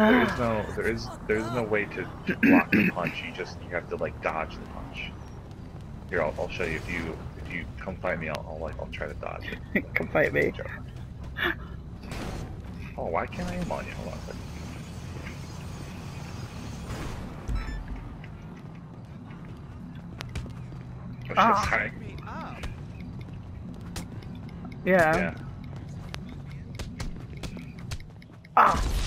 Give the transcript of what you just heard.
There is ah. no, there is, there is no way to block the punch. You just, you have to like dodge the punch. Here, I'll, I'll show you. If you, if you come fight me, I'll, I'll like, I'll try to dodge it. Come fight me. Oh, why can't I aim on you? Hold on a second. Oh, Ah. Yeah. Yeah. Ah.